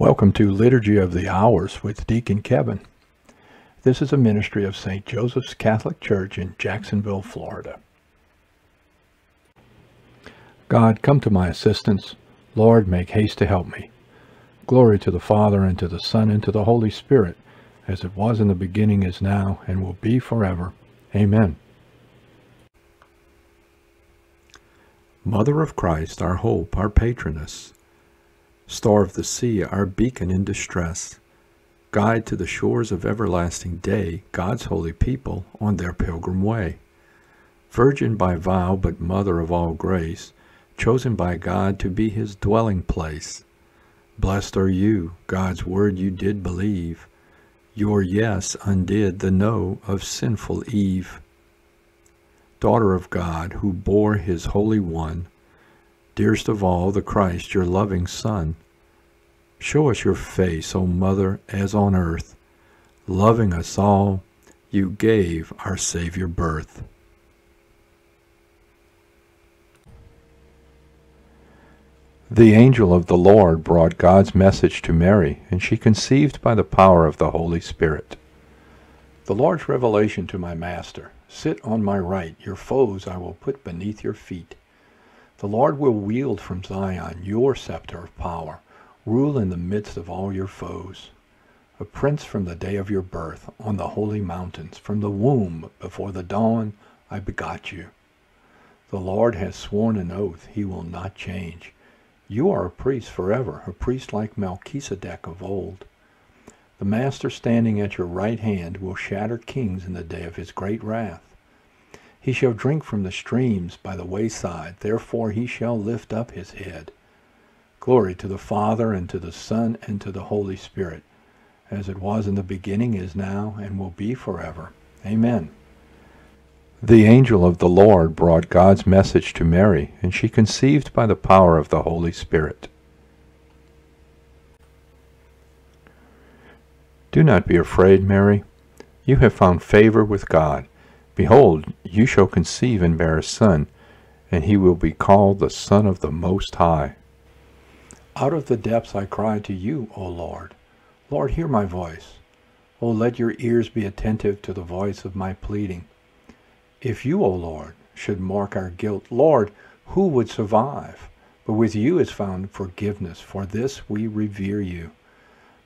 Welcome to Liturgy of the Hours with Deacon Kevin. This is a ministry of St. Joseph's Catholic Church in Jacksonville, Florida. God, come to my assistance. Lord, make haste to help me. Glory to the Father, and to the Son, and to the Holy Spirit, as it was in the beginning, is now, and will be forever. Amen. Mother of Christ, our hope, our patroness, Star of the sea, our beacon in distress, guide to the shores of everlasting day God's holy people on their pilgrim way. Virgin by vow, but mother of all grace, chosen by God to be his dwelling place. Blessed are you, God's word you did believe. Your yes undid the no of sinful Eve. Daughter of God, who bore his Holy One, dearest of all, the Christ, your loving Son. Show us your face, O Mother, as on earth, loving us all, you gave our Savior birth. The angel of the Lord brought God's message to Mary, and she conceived by the power of the Holy Spirit. The Lord's revelation to my Master Sit on my right, your foes I will put beneath your feet. The Lord will wield from Zion your scepter of power, rule in the midst of all your foes. A prince from the day of your birth, on the holy mountains, from the womb, before the dawn, I begot you. The Lord has sworn an oath he will not change. You are a priest forever, a priest like Melchizedek of old. The Master standing at your right hand will shatter kings in the day of his great wrath. He shall drink from the streams by the wayside, therefore he shall lift up his head. Glory to the Father, and to the Son, and to the Holy Spirit, as it was in the beginning, is now, and will be forever. Amen. The angel of the Lord brought God's message to Mary, and she conceived by the power of the Holy Spirit. Do not be afraid, Mary. You have found favor with God. Behold, you shall conceive and bear a son, and he will be called the Son of the Most High. Out of the depths I cry to you, O Lord. Lord, hear my voice. O let your ears be attentive to the voice of my pleading. If you, O Lord, should mark our guilt, Lord, who would survive? But with you is found forgiveness. For this we revere you.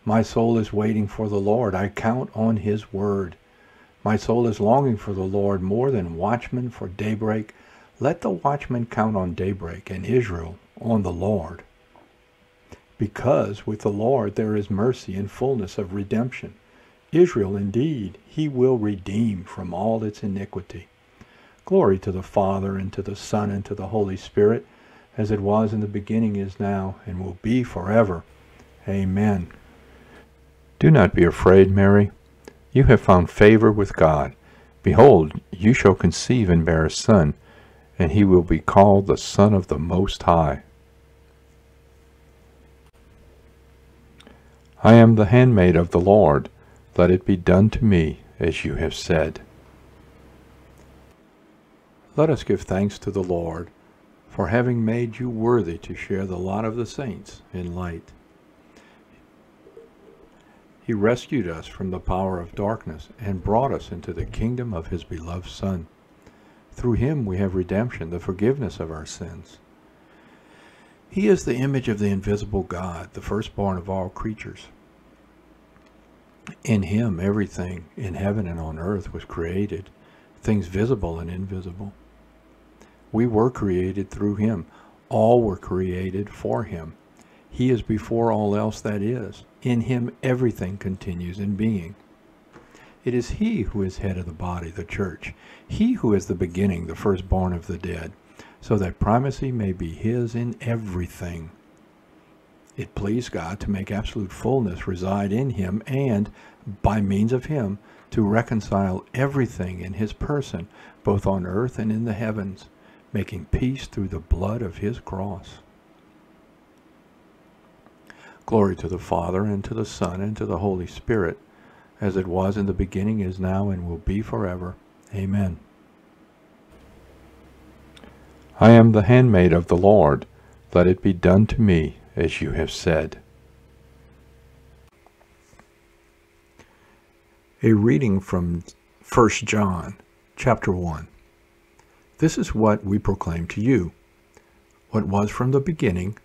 My soul is waiting for the Lord. I count on his word. My soul is longing for the Lord more than watchmen for daybreak. Let the watchman count on daybreak, and Israel on the Lord. Because with the Lord there is mercy and fullness of redemption. Israel indeed he will redeem from all its iniquity. Glory to the Father, and to the Son, and to the Holy Spirit, as it was in the beginning, is now, and will be forever. Amen. Do not be afraid, Mary. You have found favor with God. Behold, you shall conceive and bear a son, and he will be called the Son of the Most High. I am the handmaid of the Lord. Let it be done to me as you have said. Let us give thanks to the Lord for having made you worthy to share the lot of the saints in light. He rescued us from the power of darkness and brought us into the kingdom of his beloved Son. Through him we have redemption, the forgiveness of our sins. He is the image of the invisible God, the firstborn of all creatures. In him everything in heaven and on earth was created, things visible and invisible. We were created through him. All were created for him. He is before all else that is. In him everything continues in being. It is he who is head of the body, the church. He who is the beginning, the firstborn of the dead, so that primacy may be his in everything. It pleased God to make absolute fullness reside in him and, by means of him, to reconcile everything in his person, both on earth and in the heavens, making peace through the blood of his cross. Glory to the Father, and to the Son, and to the Holy Spirit, as it was in the beginning, is now, and will be forever. Amen. I am the handmaid of the Lord. Let it be done to me as you have said. A reading from 1 John chapter 1. This is what we proclaim to you, what was from the beginning,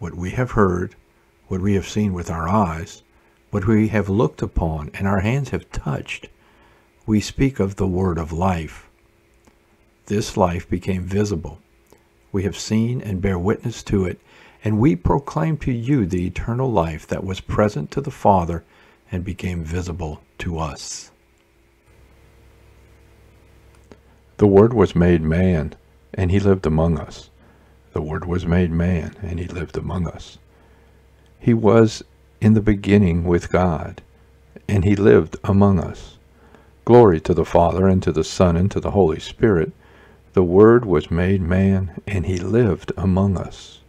what we have heard, what we have seen with our eyes, what we have looked upon and our hands have touched, we speak of the word of life. This life became visible. We have seen and bear witness to it, and we proclaim to you the eternal life that was present to the Father and became visible to us. The Word was made man, and he lived among us. The Word was made man, and he lived among us. He was in the beginning with God, and he lived among us. Glory to the Father, and to the Son, and to the Holy Spirit. The Word was made man, and he lived among us.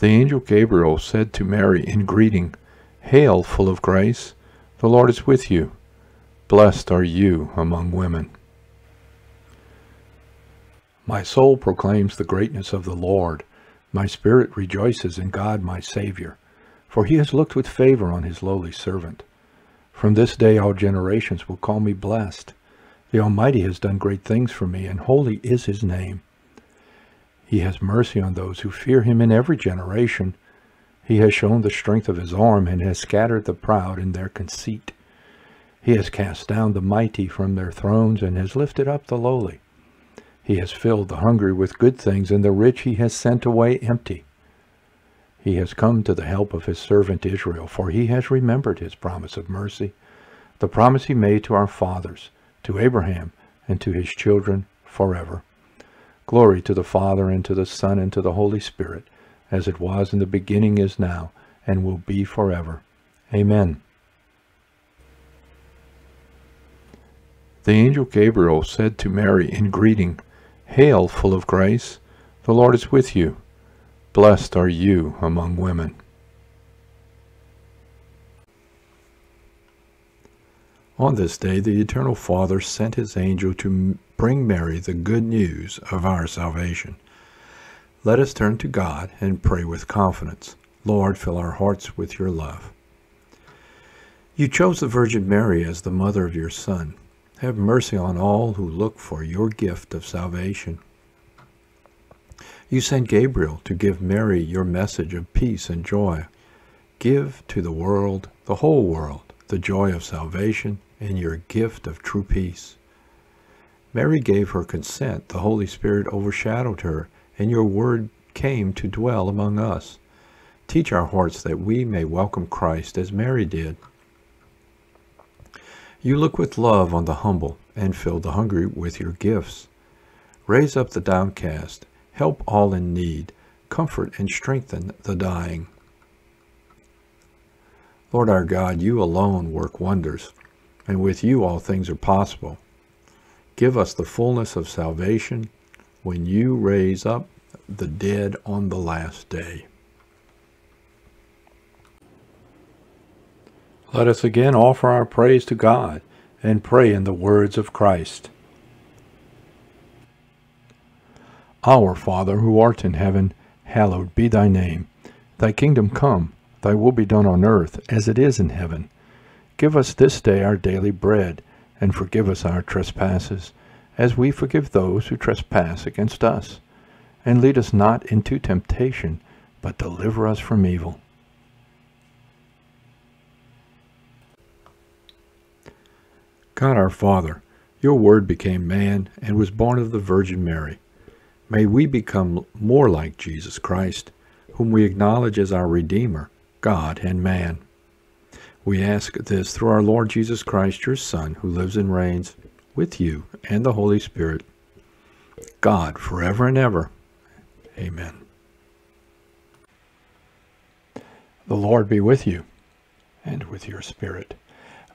The angel Gabriel said to Mary in greeting, Hail, full of grace, the Lord is with you. Blessed are you among women. My soul proclaims the greatness of the Lord. My spirit rejoices in God my Savior, for he has looked with favor on his lowly servant. From this day all generations will call me blessed. The Almighty has done great things for me, and holy is his name. He has mercy on those who fear him in every generation. He has shown the strength of his arm and has scattered the proud in their conceit. He has cast down the mighty from their thrones and has lifted up the lowly. He has filled the hungry with good things, and the rich he has sent away empty. He has come to the help of his servant Israel, for he has remembered his promise of mercy, the promise he made to our fathers, to Abraham, and to his children forever. Glory to the Father, and to the Son, and to the Holy Spirit, as it was in the beginning, is now, and will be forever. Amen. The angel Gabriel said to Mary in greeting, Hail, full of grace, the Lord is with you. Blessed are you among women. On this day, the Eternal Father sent his angel to bring Mary the good news of our salvation. Let us turn to God and pray with confidence. Lord, fill our hearts with your love. You chose the Virgin Mary as the mother of your Son. Have mercy on all who look for your gift of salvation. You sent Gabriel to give Mary your message of peace and joy. Give to the world, the whole world, the joy of salvation and your gift of true peace. Mary gave her consent, the Holy Spirit overshadowed her, and your word came to dwell among us. Teach our hearts that we may welcome Christ as Mary did. You look with love on the humble and fill the hungry with your gifts. Raise up the downcast, help all in need, comfort and strengthen the dying. Lord our God, you alone work wonders, and with you all things are possible. Give us the fullness of salvation when you raise up the dead on the last day. Let us again offer our praise to God and pray in the words of Christ. Our Father, who art in heaven, hallowed be thy name. Thy kingdom come Thy will be done on earth as it is in heaven. Give us this day our daily bread, and forgive us our trespasses, as we forgive those who trespass against us. And lead us not into temptation, but deliver us from evil. God our Father, your word became man and was born of the Virgin Mary. May we become more like Jesus Christ, whom we acknowledge as our Redeemer God and man. We ask this through our Lord Jesus Christ, your Son, who lives and reigns with you and the Holy Spirit, God, forever and ever. Amen. The Lord be with you and with your spirit.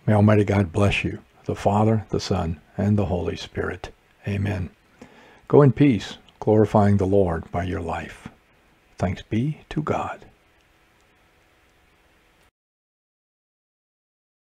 May Almighty God bless you, the Father, the Son, and the Holy Spirit. Amen. Go in peace, glorifying the Lord by your life. Thanks be to God.